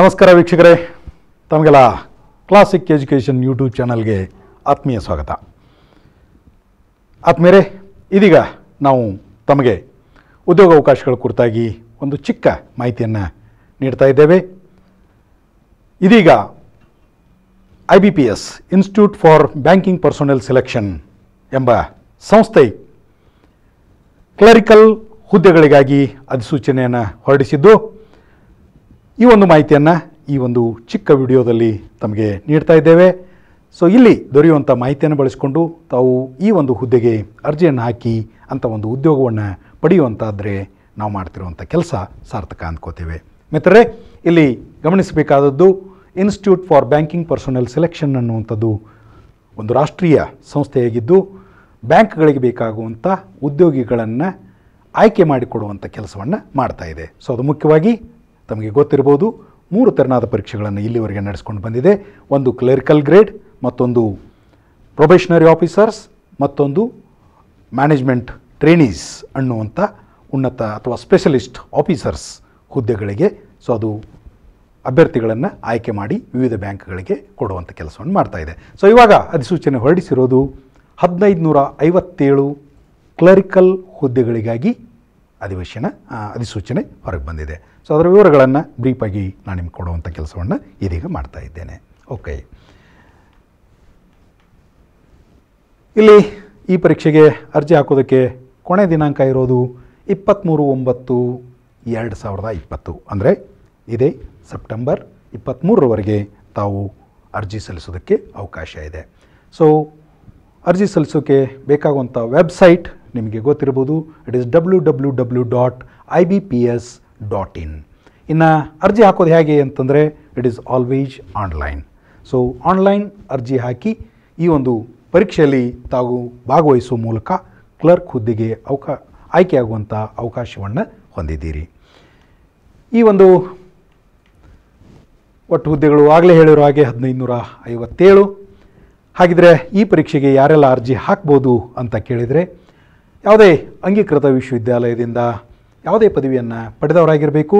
ನಮಸ್ಕಾರ ವೀಕ್ಷಕರೇ. ತಮಗೆಲ್ಲ ಕ್ಲಾಸಿಕ್ ಎಜುಕೇಷನ್ ಯೂಟ್ಯೂಬ್ ಚಾನಲ್ಗೆ ಆತ್ಮೀಯ ಸ್ವಾಗತ. ಆತ್ಮೀಯರೇ, ಇದೀಗ ನಾವು ತಮಗೆ ಉದ್ಯೋಗ ಅವಕಾಶಗಳ ಕುರಿತಾಗಿ ಒಂದು ಚಿಕ್ಕ ಮಾಹಿತಿಯನ್ನು ನೀಡ್ತಾ ಇದ್ದೇವೆ. ಇದೀಗ I B P S institute for banking personnel selection ಎಂಬ ಸಂಸ್ಥೆ ಕ್ಲರಿಕಲ್ ಹುದ್ದೆಗಳಿಗಾಗಿ ಅಧಿಸೂಚನೆಯನ್ನು ಹೊರಡಿಸಿದ್ದು ಈ ಒಂದು ಮಾಹಿತಿಯನ್ನು ಈ ಒಂದು ಚಿಕ್ಕ ವಿಡಿಯೋದಲ್ಲಿ ತಮಗೆ ನೀಡ್ತಾ ಇದ್ದೇವೆ. ಸೊ ಇಲ್ಲಿ ದೊರೆಯುವಂಥ ಮಾಹಿತಿಯನ್ನು ಬಳಸಿಕೊಂಡು ತಾವು ಈ ಒಂದು ಹುದ್ದೆಗೆ ಅರ್ಜಿಯನ್ನು ಹಾಕಿ ಅಂಥ ಒಂದು ಉದ್ಯೋಗವನ್ನು ಪಡೆಯುವಂತಾದರೆ ನಾವು ಮಾಡ್ತಿರುವಂಥ ಕೆಲಸ ಸಾರ್ಥಕ ಅಂದ್ಕೋತೇವೆ ಮಿತ್ರರೇ, ಇಲ್ಲಿ ಗಮನಿಸಬೇಕಾದದ್ದು institute for banking personnel selection ಅನ್ನುವಂಥದ್ದು ಒಂದು ರಾಷ್ಟ್ರೀಯ ಸಂಸ್ಥೆಯಾಗಿದ್ದು, ಬ್ಯಾಂಕ್ಗಳಿಗೆ ಬೇಕಾಗುವಂಥ ಉದ್ಯೋಗಿಗಳನ್ನು ಆಯ್ಕೆ ಮಾಡಿಕೊಡುವಂಥ ಕೆಲಸವನ್ನು ಮಾಡ್ತಾ ಇದೆ. ಸೊ ಅದು ಮುಖ್ಯವಾಗಿ ತಮಗೆ ಗೊತ್ತಿರ್ಬೋದು ಮೂರು ತೆರನಾದ ಪರೀಕ್ಷೆಗಳನ್ನು ಇಲ್ಲಿವರೆಗೆ ನಡೆಸ್ಕೊಂಡು ಬಂದಿದೆ. ಒಂದು ಕ್ಲರಿಕಲ್ ಗ್ರೇಡ್ ಮತ್ತೊಂದು ಪ್ರೊಬೇಷನರಿ ಆಫೀಸರ್ಸ್ ಮತ್ತೊಂದು ಮ್ಯಾನೇಜ್ಮೆಂಟ್ ಟ್ರೈನೀಸ್ ಅನ್ನುವಂಥ ಉನ್ನತ ಅಥವಾ ಸ್ಪೆಷಲಿಸ್ಟ್ ಆಫೀಸರ್ಸ್ ಹುದ್ದೆಗಳಿಗೆ. ಸೊ ಅದು ಅಭ್ಯರ್ಥಿಗಳನ್ನು ಆಯ್ಕೆ ಮಾಡಿ ವಿವಿಧ ಬ್ಯಾಂಕ್ಗಳಿಗೆ ಕೊಡುವಂಥ ಕೆಲಸವನ್ನು ಮಾಡ್ತಾ ಇದೆ. ಸೊ ಇವಾಗ ಅಧಿಸೂಚನೆ ಹೊರಡಿಸಿರೋದು ಹದಿನೈದು ನೂರ ಐವತ್ತೇಳು ಕ್ಲರಿಕಲ್ ಹುದ್ದೆಗಳಿಗಾಗಿ ಅಧಿವೇಶನ ಅಧಿಸೂಚನೆ ಹೊರಗೆ ಬಂದಿದೆ. ಸೊ ಅದರ ವಿವರಗಳನ್ನು ಬ್ರೀಫಾಗಿ ನಾನು ನಿಮ್ಗೆ ಕೊಡುವಂಥ ಕೆಲಸವನ್ನು ಇದೀಗ ಮಾಡ್ತಾ ಇದ್ದೇನೆ. ಓಕೆ ಇಲ್ಲಿ ಈ ಪರೀಕ್ಷೆಗೆ ಅರ್ಜಿ ಹಾಕೋದಕ್ಕೆ ಕೊನೆ ದಿನಾಂಕ ಇರೋದು ಇಪ್ಪತ್ತ್ಮೂರು ಒಂಬತ್ತು ಎರಡು ಸಾವಿರದ ಇಪ್ಪತ್ತು. ಅಂದರೆ ಇದೇ ಸೆಪ್ಟೆಂಬರ್ ಇಪ್ಪತ್ತ್ಮೂರರವರೆಗೆ ತಾವು ಅರ್ಜಿ ಸಲ್ಲಿಸೋದಕ್ಕೆ ಅವಕಾಶ ಇದೆ. ಸೊ ಅರ್ಜಿ ಸಲ್ಲಿಸೋಕ್ಕೆ ಬೇಕಾಗುವಂಥ ವೆಬ್ಸೈಟ್ ನಿಮಗೆ ಗೊತ್ತಿರ್ಬೋದು it is W W W dot I B P S dot in ಇನ್ನು ಅರ್ಜಿ ಹಾಕೋದು ಹೇಗೆ ಅಂತಂದರೆ it is always online so online ಅರ್ಜಿ ಹಾಕಿ ಈ ಒಂದು ಪರೀಕ್ಷೆಯಲ್ಲಿ ತಾವು ಭಾಗವಹಿಸುವ ಮೂಲಕ ಕ್ಲರ್ಕ್ ಹುದ್ದೆಗೆ ಅವಕಾ ಆಯ್ಕೆಯಾಗುವಂಥ ಅವಕಾಶವನ್ನು ಹೊಂದಿದ್ದೀರಿ. ಈ ಒಂದು ಒಟ್ಟು ಹುದ್ದೆಗಳು ಆಗಲೇ ಹೇಳಿರೋ ಹಾಗೆ ಹದಿನೈದುನೂರ ಐವತ್ತೇಳು. ಹಾಗಿದ್ರೆ ಈ ಪರೀಕ್ಷೆಗೆ ಯಾರೆಲ್ಲ ಅರ್ಜಿ ಹಾಕ್ಬೋದು ಅಂತ ಕೇಳಿದರೆ ಯಾವುದೇ ಅಂಗೀಕೃತ ವಿಶ್ವವಿದ್ಯಾಲಯದಿಂದ ಯಾವುದೇ ಪದವಿಯನ್ನು ಪಡೆದವರಾಗಿರಬೇಕು,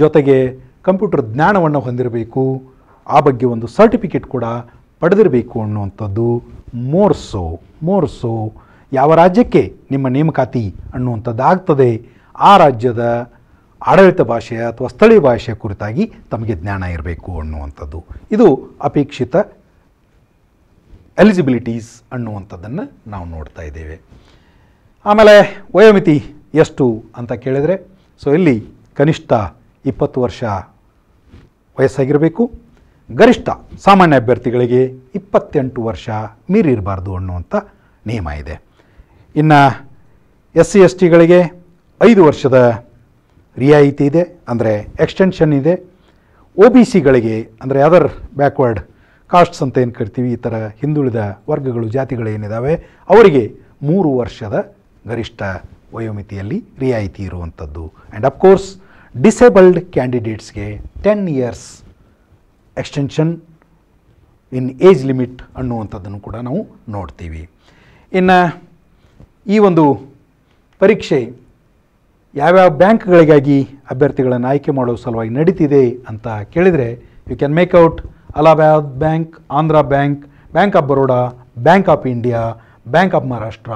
ಜೊತೆಗೆ ಕಂಪ್ಯೂಟರ್ ಜ್ಞಾನವನ್ನು ಹೊಂದಿರಬೇಕು, ಆ ಬಗ್ಗೆ ಒಂದು ಸರ್ಟಿಫಿಕೇಟ್ ಕೂಡ ಪಡೆದಿರಬೇಕು ಅನ್ನುವಂಥದ್ದು ಮೋರ್ಸೋ ಮೋರ್ಸೋ ಯಾವ ರಾಜ್ಯಕ್ಕೆ ನಿಮ್ಮ ನೇಮಕಾತಿ ಅನ್ನುವಂಥದ್ದು ಆಗ್ತದೆ ಆ ರಾಜ್ಯದ ಆಡಳಿತ ಭಾಷೆ ಅಥವಾ ಸ್ಥಳೀಯ ಭಾಷೆಯ ಕುರಿತಾಗಿ ತಮಗೆ ಜ್ಞಾನ ಇರಬೇಕು ಅನ್ನುವಂಥದ್ದು. ಇದು ಅಪೇಕ್ಷಿತ ಎಲಿಜಿಬಿಲಿಟೀಸ್ ಅನ್ನುವಂಥದ್ದನ್ನು ನಾವು ನೋಡ್ತಾ ಇದ್ದೇವೆ. ಆಮೇಲೆ ವಯೋಮಿತಿ ಎಷ್ಟು ಅಂತ ಕೇಳಿದರೆ, ಸೊ ಇಲ್ಲಿ ಕನಿಷ್ಠ ಇಪ್ಪತ್ತು ವರ್ಷ ವಯಸ್ಸಾಗಿರಬೇಕು. ಗರಿಷ್ಠ ಸಾಮಾನ್ಯ ಅಭ್ಯರ್ಥಿಗಳಿಗೆ ಇಪ್ಪತ್ತೆಂಟು ವರ್ಷ ಮೀರಿರಬಾರ್ದು ಅನ್ನುವಂಥ ನಿಯಮ ಇದೆ. ಇನ್ನು ಎಸ್ ಸಿ ಎಸ್ ಟಿಗಳಿಗೆ ಐದು ವರ್ಷದ ರಿಯಾಯಿತಿ ಇದೆ, ಅಂದರೆ ಎಕ್ಸ್ಟೆನ್ಷನ್ ಇದೆ. ಒ ಬಿ ಸಿಗಳಿಗೆ, ಅಂದರೆ ಅದರ್ ಬ್ಯಾಕ್ವರ್ಡ್ ಕಾಸ್ಟ್ಸ್ ಅಂತ ಏನು ಕರಿತೀವಿ, ಈ ಥರ ಹಿಂದುಳಿದ ವರ್ಗಗಳು, ಜಾತಿಗಳು ಏನಿದ್ದಾವೆ ಅವರಿಗೆ ಮೂರು ವರ್ಷದ ಗರಿಷ್ಠ ವಯೋಮಿತಿಯಲ್ಲಿ ರಿಯಾಯಿತಿ ಇರುವಂಥದ್ದು. And of course disabled ಕ್ಯಾಂಡಿಡೇಟ್ಸ್ಗೆ ten years extension in age limit ಅನ್ನುವಂಥದ್ದನ್ನು ಕೂಡ ನಾವು ನೋಡ್ತೀವಿ. ಇನ್ನು ಈ ಒಂದು ಪರೀಕ್ಷೆ ಯಾವ್ಯಾವ ಬ್ಯಾಂಕ್ಗಳಿಗಾಗಿ ಅಭ್ಯರ್ಥಿಗಳನ್ನು ಆಯ್ಕೆ ಮಾಡೋ ಸಲುವಾಗಿ ನಡೀತಿದೆ ಅಂತ ಕೇಳಿದರೆ you can make out Allahabad bank Andhra bank bank of Baroda bank of India bank of Maharashtra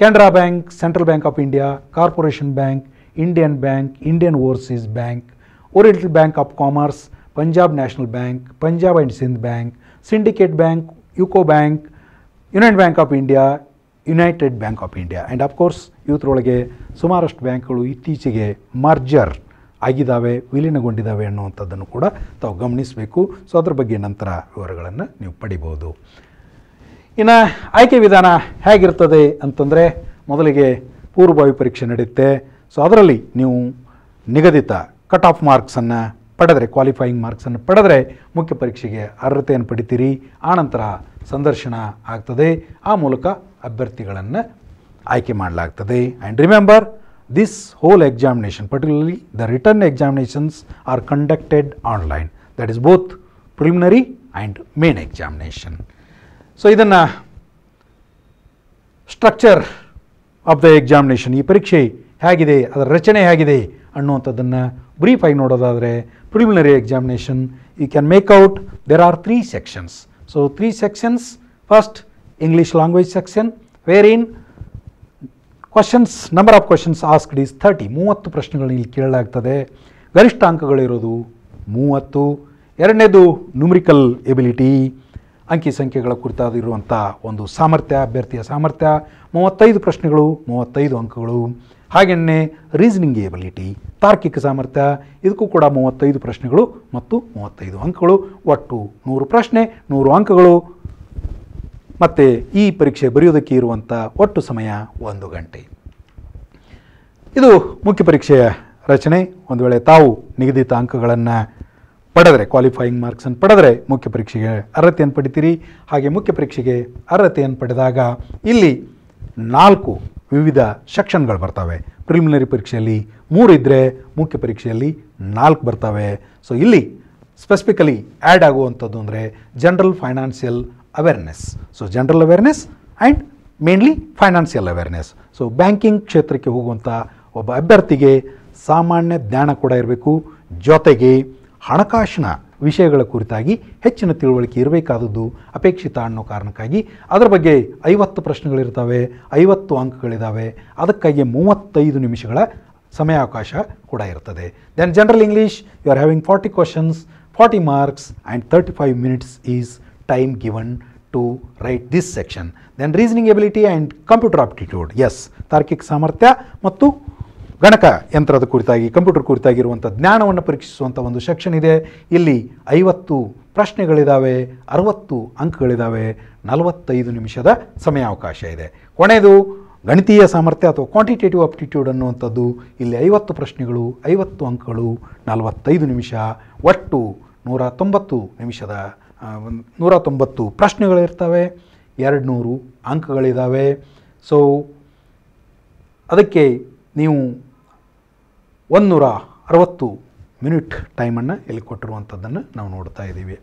Canara bank, central bank of India, corporation bank, Indian bank, Indian overseas bank, oriental bank of commerce, Punjab national bank, Punjab and Sind bank, syndicate bank, UCO bank united bank of India, united bank of India. And of course ಇವತ್ತರೊಳಗೆ ಸುಮಾರಷ್ಟು ಬ್ಯಾಂಕ್ಗಳು ಇತ್ತೀಚೆಗೆ merger ಆಗಿದ್ದಾವೆ ವಿಲೀನಗೊಂಡಿದ್ದಾವೆ ಅನ್ನುವಂಥದ್ದನ್ನು ಕೂಡ ತಾವು ಗಮನಿಸಬೇಕು. So ಅದರ ಬಗ್ಗೆ ನಂತರ ವಿವರಗಳನ್ನು ನೀವು ಪಡಿಬೋದು ಇನ್ನು ಆಯ್ಕೆ ವಿಧಾನ ಹೇಗಿರ್ತದೆ ಅಂತಂದರೆ ಮೊದಲಿಗೆ ಪೂರ್ವಭಾವಿ ಪರೀಕ್ಷೆ ನಡೆಯುತ್ತೆ ಸೊ ಅದರಲ್ಲಿ ನೀವು ನಿಗದಿತ ಕಟ್ ಆಫ್ ಮಾರ್ಕ್ಸನ್ನು ಪಡೆದರೆ ಕ್ವಾಲಿಫೈಯಿಂಗ್ ಮಾರ್ಕ್ಸನ್ನು ಪಡೆದರೆ ಮುಖ್ಯ ಪರೀಕ್ಷೆಗೆ ಅರ್ಹತೆಯನ್ನು ಪಡಿತೀರಿ. ಆನಂತರ ಸಂದರ್ಶನ ಆಗ್ತದೆ. ಆ ಮೂಲಕ ಅಭ್ಯರ್ಥಿಗಳನ್ನು ಆಯ್ಕೆ ಮಾಡಲಾಗ್ತದೆ. And remember this whole examination particularly the written examinations are conducted online that is both preliminary and main examination so ಇದನ್ನು ಸ್ಟ್ರಕ್ಚರ್ ಆಫ್ ದ ಎಕ್ಸಾಮಿನೇಷನ್ ಈ ಪರೀಕ್ಷೆ ಹೇಗಿದೆ, ಅದರ ರಚನೆ ಹೇಗಿದೆ ಅನ್ನುವಂಥದ್ದನ್ನು ಬ್ರೀಫಾಗಿ ನೋಡೋದಾದರೆ preliminary examination you can make out there are three sections so three sections first English language section where in questions number of questions asked is thirty ಮೂವತ್ತು ಪ್ರಶ್ನೆಗಳನ್ನ ಇಲ್ಲಿ ಕೇಳಲಾಗ್ತದೆ. ಗರಿಷ್ಠ ಅಂಕಗಳಿರೋದು ಮೂವತ್ತು. ಎರಡನೇದು ನ್ಯೂಮರಿಕಲ್ ಎಬಿಲಿಟಿ ಅಂಕಿ ಸಂಖ್ಯೆಗಳ ಕುರಿತಾದಿರುವಂಥ ಒಂದು ಸಾಮರ್ಥ್ಯ, ಅಭ್ಯರ್ಥಿಯ ಸಾಮರ್ಥ್ಯ, ಮೂವತ್ತೈದು ಪ್ರಶ್ನೆಗಳು, ಮೂವತ್ತೈದು ಅಂಕಗಳು. ಹಾಗೆಯೇ ರೀಸನಿಂಗ್ ಏಬಿಲಿಟಿ ತಾರ್ಕಿಕ ಸಾಮರ್ಥ್ಯ, ಇದಕ್ಕೂ ಕೂಡ ಮೂವತ್ತೈದು ಪ್ರಶ್ನೆಗಳು ಮತ್ತು ಮೂವತ್ತೈದು ಅಂಕಗಳು. ಒಟ್ಟು ನೂರು ಪ್ರಶ್ನೆ, ನೂರು ಅಂಕಗಳು. ಮತ್ತು ಈ ಪರೀಕ್ಷೆ ಬರೆಯೋದಕ್ಕೆ ಇರುವಂಥ ಒಟ್ಟು ಸಮಯ ಒಂದು ಗಂಟೆ. ಇದು ಮುಖ್ಯ ಪರೀಕ್ಷೆಯ ರಚನೆ. ಒಂದು ವೇಳೆ ತಾವು ನಿಗದಿತ ಅಂಕಗಳನ್ನು ಪಡೆದರೆ ಕ್ವಾಲಿಫೈಯಿಂಗ್ ಮಾರ್ಕ್ಸನ್ನು ಪಡೆದರೆ ಮುಖ್ಯ ಪರೀಕ್ಷೆಗೆ ಅರ್ಹತೆಯನ್ನು ಪಡಿತೀರಿ. ಹಾಗೆ ಮುಖ್ಯ ಪರೀಕ್ಷೆಗೆ ಅರ್ಹತೆಯನ್ನು ಪಡೆದಾಗ ಇಲ್ಲಿ ನಾಲ್ಕು ವಿವಿಧ ಸೆಕ್ಷನ್ಗಳು ಬರ್ತವೆ. ಪ್ರಿಲಿಮಿನರಿ ಪರೀಕ್ಷೆಯಲ್ಲಿ ಮೂರು ಇದ್ದರೆ ಮುಖ್ಯ ಪರೀಕ್ಷೆಯಲ್ಲಿ ನಾಲ್ಕು ಬರ್ತವೆ. ಸೊ ಇಲ್ಲಿ ಸ್ಪೆಸಿಫಿಕಲಿ ಆ್ಯಡ್ ಆಗುವಂಥದ್ದು ಅಂದರೆ general financial awareness so general awareness and mainly financial awareness so banking ಕ್ಷೇತ್ರಕ್ಕೆ ಹೋಗುವಂಥ ಒಬ್ಬ ಅಭ್ಯರ್ಥಿಗೆ ಸಾಮಾನ್ಯ ಜ್ಞಾನ ಕೂಡ ಇರಬೇಕು. ಜೊತೆಗೆ ಹಣಕಾಸಿನ ವಿಷಯಗಳ ಕುರಿತಾಗಿ ಹೆಚ್ಚಿನ ತಿಳುವಳಿಕೆ ಇರಬೇಕಾದದ್ದು ಅಪೇಕ್ಷಿತ ಅನ್ನೋ ಕಾರಣಕ್ಕಾಗಿ. ಅದರ ಬಗ್ಗೆ ಐವತ್ತು ಪ್ರಶ್ನೆಗಳಿರ್ತವೆ, ಐವತ್ತು ಅಂಕಗಳಿದ್ದಾವೆ ಅದಕ್ಕಾಗಿ ಮೂವತ್ತೈದು ನಿಮಿಷಗಳ ಸಮಯಾವಕಾಶ ಕೂಡ ಇರ್ತದೆ. Then general English you are having forty questions forty marks and thirty five minutes is time given to write this section then reasoning ability and computer aptitude as ತಾರ್ಕಿಕ ಸಾಮರ್ಥ್ಯ ಮತ್ತು ಗಣಕ ಯಂತ್ರದ ಕುರಿತಾಗಿ, ಕಂಪ್ಯೂಟರ್ ಕುರಿತಾಗಿರುವಂಥ ಜ್ಞಾನವನ್ನು ಪರೀಕ್ಷಿಸುವಂಥ ಒಂದು ಸೆಕ್ಷನ್ ಇದೆ. ಇಲ್ಲಿ ಐವತ್ತು ಪ್ರಶ್ನೆಗಳಿದ್ದಾವೆ ಅರವತ್ತು ಅಂಕಗಳಿದ್ದಾವೆ ನಲವತ್ತೈದು ನಿಮಿಷದ ಸಮಯಾವಕಾಶ ಇದೆ. ಕೊನೆಯದು, ಗಣಿತೀಯ ಸಾಮರ್ಥ್ಯ ಅಥವಾ ಕ್ವಾಂಟಿಟೇಟಿವ್ ಆಪ್ಟಿಟ್ಯೂಡ್ ಅನ್ನುವಂಥದ್ದು. ಇಲ್ಲಿ ಐವತ್ತು ಪ್ರಶ್ನೆಗಳು, ಐವತ್ತು ಅಂಕಗಳು, ನಲವತ್ತೈದು ನಿಮಿಷ, ಒಟ್ಟು ನೂರ ತೊಂಬತ್ತು ನಿಮಿಷದ ನೂರ ತೊಂಬತ್ತು ಪ್ರಶ್ನೆಗಳಿರ್ತವೆ ಎರಡು ನೂರು ಅಂಕಗಳಿದ್ದಾವೆ ಸೊ ಅದಕ್ಕೆ ನೀವು ಒಂದುನೂರ ಅರವತ್ತು ಮಿನಿಟ್ ಟೈಮನ್ನು ಇಲ್ಲಿ ಕೊಟ್ಟಿರುವಂಥದ್ದನ್ನು ನಾವು ನೋಡ್ತಾ ಇದ್ದೀವಿ.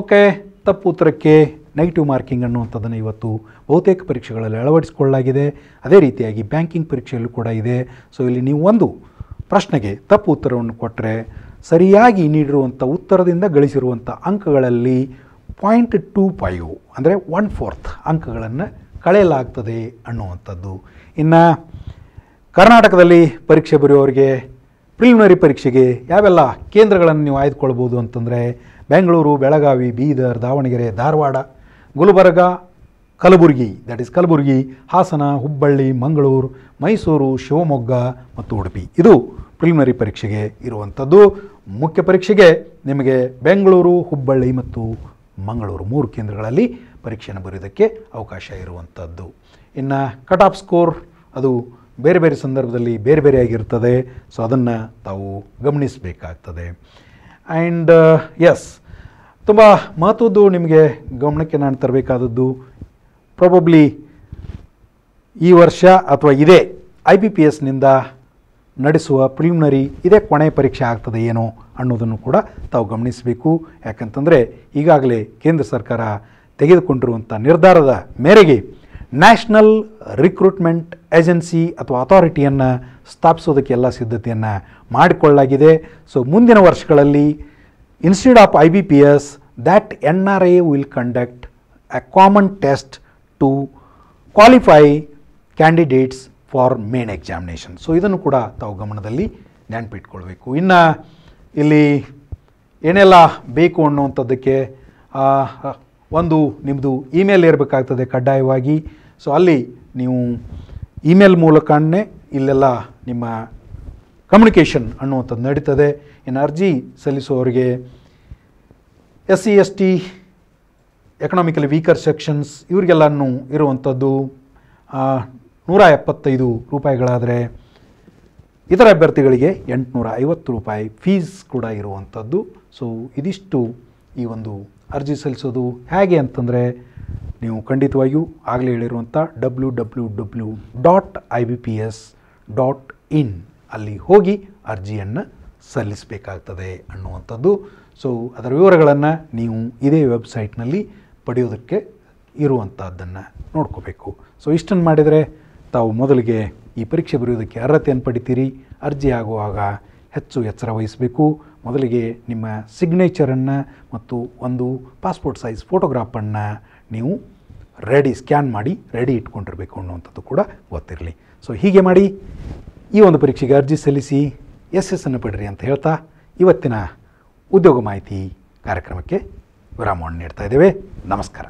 ಓಕೆ, ತಪ್ಪು ಉತ್ತರಕ್ಕೆ ನೆಗೆಟಿವ್ ಮಾರ್ಕಿಂಗ್ ಅನ್ನುವಂಥದ್ದನ್ನು ಇವತ್ತು ಬಹುತೇಕ ಪರೀಕ್ಷೆಗಳಲ್ಲಿ ಅಳವಡಿಸಿಕೊಳ್ಳಲಾಗಿದೆ. ಅದೇ ರೀತಿಯಾಗಿ ಬ್ಯಾಂಕಿಂಗ್ ಪರೀಕ್ಷೆಯಲ್ಲೂ ಕೂಡ ಇದೆ. ಸೊ ಇಲ್ಲಿ ನೀವು ಒಂದು ಪ್ರಶ್ನೆಗೆ ತಪ್ಪು ಉತ್ತರವನ್ನು ಕೊಟ್ಟರೆ ಸರಿಯಾಗಿ ನೀಡಿರುವಂಥ ಉತ್ತರದಿಂದ ಗಳಿಸಿರುವಂಥ ಅಂಕಗಳಲ್ಲಿ ಪಾಯಿಂಟ್ ಟೂ ಫೈವ್ ಅಂದರೆ ಒನ್ ಫೋರ್ತ್ ಅಂಕಗಳನ್ನು ಕಳೆಯಲಾಗ್ತದೆ ಅನ್ನುವಂಥದ್ದು. ಇನ್ನು ಕರ್ನಾಟಕದಲ್ಲಿ ಪರೀಕ್ಷೆ ಬರೆಯೋರಿಗೆ ಪ್ರಿಲಿಮಿನರಿ ಪರೀಕ್ಷೆಗೆ ಯಾವೆಲ್ಲ ಕೇಂದ್ರಗಳನ್ನು ನೀವು ಆಯ್ದುಕೊಳ್ಬೋದು ಅಂತಂದರೆ ಬೆಂಗಳೂರು, ಬೆಳಗಾವಿ, ಬೀದರ್, ದಾವಣಗೆರೆ, ಧಾರವಾಡ, ಗುಲ್ಬರ್ಗ, ಕಲಬುರಗಿ ದಟ್ ಈಸ್ ಕಲಬುರಗಿ, ಹಾಸನ, ಹುಬ್ಬಳ್ಳಿ, ಮಂಗಳೂರು, ಮೈಸೂರು, ಶಿವಮೊಗ್ಗ ಮತ್ತು ಉಡುಪಿ. ಇದು ಪ್ರಿಲಿಮಿನರಿ ಪರೀಕ್ಷೆಗೆ ಇರುವಂಥದ್ದು ಮುಖ್ಯ ಪರೀಕ್ಷೆಗೆ ನಿಮಗೆ ಬೆಂಗಳೂರು, ಹುಬ್ಬಳ್ಳಿ ಮತ್ತು ಮಂಗಳೂರು ಮೂರು ಕೇಂದ್ರಗಳಲ್ಲಿ ಪರೀಕ್ಷೆಯನ್ನು ಬರೆಯೋದಕ್ಕೆ ಅವಕಾಶ ಇರುವಂಥದ್ದು ಇನ್ನು ಕಟ್ ಆಫ್ ಸ್ಕೋರ್ ಅದು ಬೇರೆ ಬೇರೆ ಸಂದರ್ಭದಲ್ಲಿ ಬೇರೆ ಬೇರೆ ಆಗಿರ್ತದೆ. ಸೊ ಅದನ್ನು ತಾವು ಗಮನಿಸಬೇಕಾಗ್ತದೆ. ಆ್ಯಂಡ್ ಎಸ್ ತುಂಬ ಮಹತ್ವದ್ದು ನಿಮಗೆ ಗಮನಕ್ಕೆ ನಾನು ತರಬೇಕಾದದ್ದು. ಪ್ರಾಬಬ್ಲಿ ಈ ವರ್ಷ ಅಥವಾ ಇದೇ ಐ ಬಿ ಪಿ ಎಸ್ನಿಂದ ನಡೆಸುವ ಪ್ರಿಲಿಮಿನರಿ ಇದೇ ಕೊನೆ ಪರೀಕ್ಷೆ ಆಗ್ತದೆ ಏನೋ ಅನ್ನೋದನ್ನು ಕೂಡ ತಾವು ಗಮನಿಸಬೇಕು. ಯಾಕಂತಂದರೆ ಈಗಾಗಲೇ ಕೇಂದ್ರ ಸರ್ಕಾರ ತೆಗೆದುಕೊಂಡಿರುವಂಥ ನಿರ್ಧಾರದ ಮೇರೆಗೆ ನ್ಯಾಷನಲ್ ರಿಕ್ರೂಟ್ಮೆಂಟ್ ಏಜೆನ್ಸಿ ಅಥವಾ ಅಥಾರಿಟಿಯನ್ನು ಸ್ಥಾಪಿಸೋದಕ್ಕೆಲ್ಲ ಸಿದ್ಧತೆಯನ್ನು ಮಾಡಿಕೊಳ್ಳಲಾಗಿದೆ. ಸೊ ಮುಂದಿನ ವರ್ಷಗಳಲ್ಲಿ institute of I B P S that N R I will conduct a common test to qualify candidates for main examination so ಇದನ್ನು ಕೂಡ ತಾವು ಗಮನದಲ್ಲಿ ನೆನಪಿಟ್ಕೊಳ್ಬೇಕು. ಇನ್ನು ಇಲ್ಲಿ ಏನೆಲ್ಲ ಬೇಕು ಅನ್ನುವಂಥದ್ದಕ್ಕೆ ಒಂದು ನಿಮ್ಮದು ಇಮೇಲ್ ಇರಬೇಕಾಗ್ತದೆ ಕಡ್ಡಾಯವಾಗಿ. ಸೊ ಅಲ್ಲಿ ನೀವು ಇಮೇಲ್ ಮೂಲಕನೇ ಇಲ್ಲೆಲ್ಲ ನಿಮ್ಮ ಕಮ್ಯುನಿಕೇಷನ್ ಅನ್ನುವಂಥದ್ದು ನಡೀತದೆ. ಇನ್ನು ಅರ್ಜಿ ಸಲ್ಲಿಸುವವರಿಗೆ S C S T economically weaker sections ಇವರಿಗೆಲ್ಲನೂ ಇರುವಂಥದ್ದು ನೂರ ಎಪ್ಪತ್ತೈದು ರೂಪಾಯಿಗಳಾದರೆ ಇತರ ಅಭ್ಯರ್ಥಿಗಳಿಗೆ ಎಂಟುನೂರ ಐವತ್ತು ರೂಪಾಯಿ ಫೀಸ್ ಕೂಡ ಇರುವಂಥದ್ದು. ಸೊ ಇದಿಷ್ಟು ಈ ಒಂದು ಅರ್ಜಿ ಸಲ್ಲಿಸೋದು. ಹೇಗೆ ಅಂತಂದರೆ ನೀವು ಖಂಡಿತವಾಗಿಯೂ ಆಗಲೇ ಹೇಳಿರುವಂಥ W W W dot I B P S dot in ಅಲ್ಲಿ ಹೋಗಿ ಅರ್ಜಿಯನ್ನು ಸಲ್ಲಿಸಬೇಕಾಗ್ತದೆ ಅನ್ನುವಂಥದ್ದು. ಸೊ ಅದರ ವಿವರಗಳನ್ನು ನೀವು ಇದೇ ವೆಬ್ಸೈಟ್ನಲ್ಲಿ ಪಡೆಯೋದಕ್ಕೆ ಇರುವಂಥದ್ದನ್ನು ನೋಡ್ಕೋಬೇಕು. ಸೊ ಇಷ್ಟನ್ನು ಮಾಡಿದರೆ ತಾವು ಮೊದಲಿಗೆ ಈ ಪರೀಕ್ಷೆ ಬರೆಯೋದಕ್ಕೆ ಅರ್ಹತೆಯನ್ನು ಪಡಿತೀರಿ. ಅರ್ಜಿ ಆಗುವಾಗ ಹೆಚ್ಚು ಎಚ್ಚರ ವಹಿಸಬೇಕು. ಮೊದಲಿಗೆ ನಿಮ್ಮ ಸಿಗ್ನೇಚರನ್ನು ಮತ್ತು ಒಂದು ಪಾಸ್ಪೋರ್ಟ್ ಸೈಜ್ ಫೋಟೋಗ್ರಾಫನ್ನು ನೀವು ರೆಡಿ ಸ್ಕ್ಯಾನ್ ಮಾಡಿ ರೆಡಿ ಇಟ್ಕೊಂಡಿರಬೇಕು ಅನ್ನುವಂಥದ್ದು ಕೂಡ ಗೊತ್ತಿರಲಿ. ಸೊ ಹೀಗೆ ಮಾಡಿ ಈ ಒಂದು ಪರೀಕ್ಷೆಗೆ ಅರ್ಜಿ ಸಲ್ಲಿಸಿ ಯಶಸ್ಸನ್ನು ಪಡ್ರಿ ಅಂತ ಹೇಳ್ತಾ ಇವತ್ತಿನ ಉದ್ಯೋಗ ಮಾಹಿತಿ ಕಾರ್ಯಕ್ರಮಕ್ಕೆ ವಿರಾಮವನ್ನು ನೀಡ್ತಾ ಇದ್ದೇವೆ. ನಮಸ್ಕಾರ.